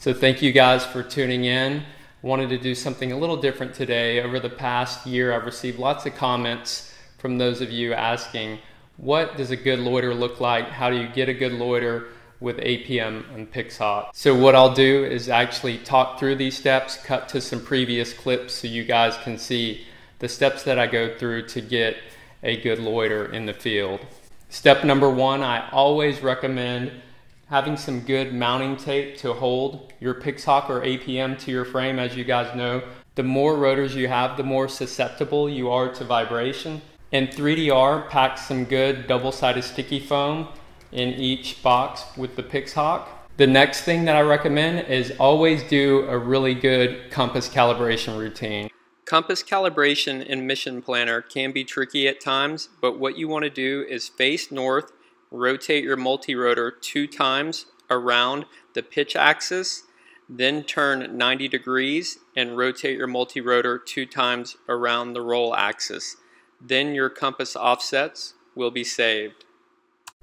So thank you guys for tuning in. Wanted to do something a little different today. Over the past year, I've received lots of comments from those of you asking, what does a good loiter look like? How do you get a good loiter with APM and PixHawk? So what I'll do is actually talk through these steps, cut to some previous clips so you guys can see the steps that I go through to get a good loiter in the field. Step number one, I always recommend having some good mounting tape to hold your PixHawk or APM to your frame. As you guys know, the more rotors you have, the more susceptible you are to vibration. And 3DR packs some good double-sided sticky foam in each box with the PixHawk. The next thing that I recommend is always do a really good compass calibration routine. Compass calibration in Mission Planner can be tricky at times, but what you want to do is face north rotate your multi-rotor two times around the pitch axis, then turn 90 degrees and rotate your multi-rotor two times around the roll axis. Then your compass offsets will be saved.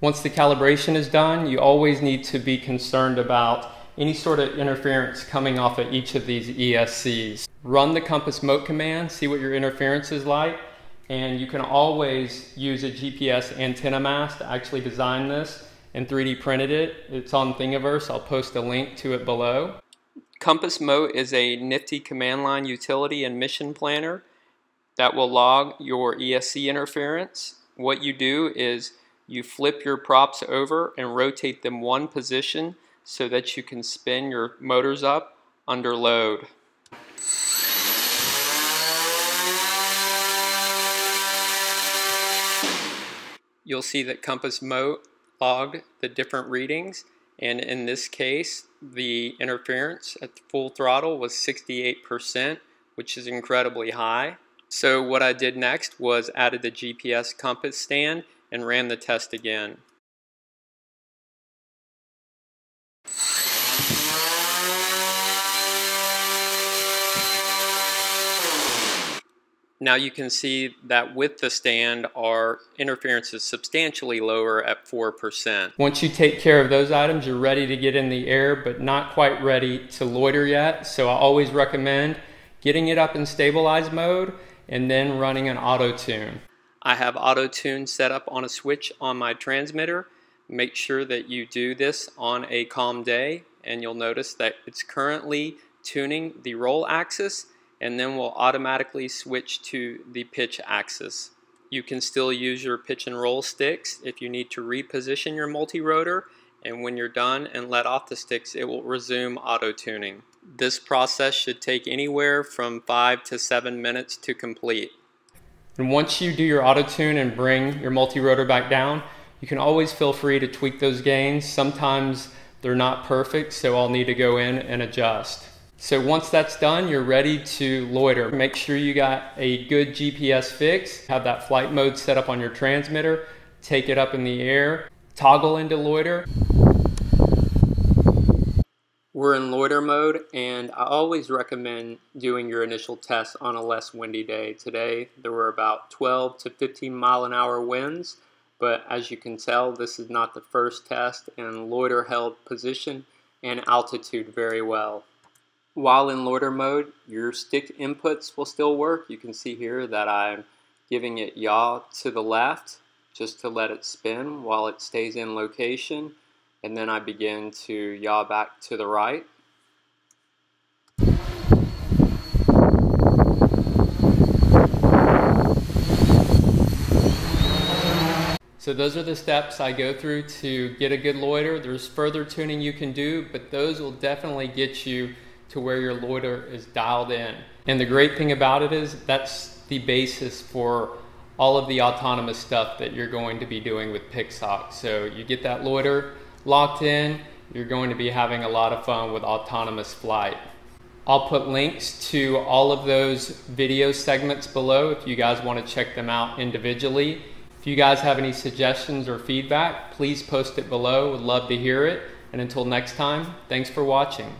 Once the calibration is done, you always need to be concerned about any sort of interference coming off of each of these ESCs. Run the compassmot command, see what your interference is like, and you can always use a GPS antenna mast to actually design this and 3D printed it. It's on Thingiverse. I'll post a link to it below. Compassmot is a nifty command line utility and mission planner that will log your ESC interference. What you do is you flip your props over and rotate them one position so that you can spin your motors up under load. You'll see that Compassmot logged the different readings and in this case the interference at full throttle was 68% which is incredibly high. So what I did next was added the GPS compass stand and ran the test again. Now you can see that with the stand our interference is substantially lower at 4%. Once you take care of those items you're ready to get in the air but not quite ready to loiter yet so I always recommend getting it up in stabilized mode and then running an auto tune. I have auto tune set up on a switch on my transmitter. Make sure that you do this on a calm day and you'll notice that it's currently tuning the roll axis and then we'll automatically switch to the pitch axis. You can still use your pitch and roll sticks if you need to reposition your multi-rotor and when you're done and let off the sticks it will resume auto tuning. This process should take anywhere from 5 to 7 minutes to complete. And once you do your auto tune and bring your multi-rotor back down you can always feel free to tweak those gains. Sometimes they're not perfect so I'll need to go in and adjust. So once that's done, you're ready to loiter. Make sure you got a good GPS fix, have that flight mode set up on your transmitter, take it up in the air, toggle into loiter. We're in loiter mode and I always recommend doing your initial test on a less windy day. Today there were about 12 to 15 mile an hour winds, but as you can tell this is not the first test and loiter held position and altitude very well. While in loiter mode, your stick inputs will still work. You can see here that I'm giving it yaw to the left just to let it spin while it stays in location and then I begin to yaw back to the right. So those are the steps I go through to get a good loiter. There's further tuning you can do, but those will definitely get you to where your loiter is dialed in. And the great thing about it is that's the basis for all of the autonomous stuff that you're going to be doing with PixHawk. So you get that loiter locked in, you're going to be having a lot of fun with autonomous flight. I'll put links to all of those video segments below if you guys want to check them out individually. If you guys have any suggestions or feedback, please post it below. Would love to hear it. And until next time, thanks for watching.